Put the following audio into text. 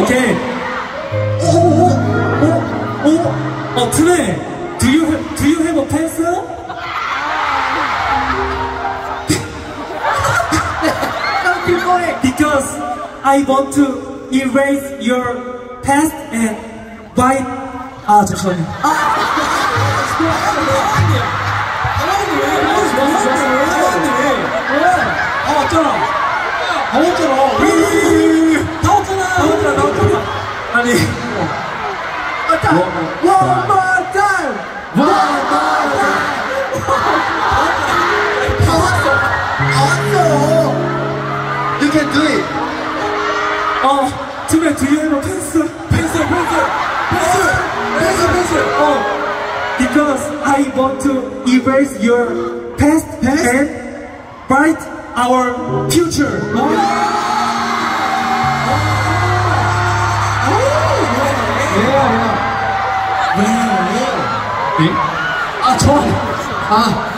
오케이. 오, 오, 오, 오. 어, 트네. Do you have, do you have a pencil? Because I want to erase your past and write. 아, 잠시만요. 다 왔잖아. 다 왔잖아. 아니, 맞다. One more time. One more time. 다 왔어. 다 왔어. You can do it. 어, 트네, do you have a pencil? 펜슬, 펜슬. 펜슬. 펜슬, 펜슬. 어, because I want to erase your past, Past? and write our future. 아, 저. 아,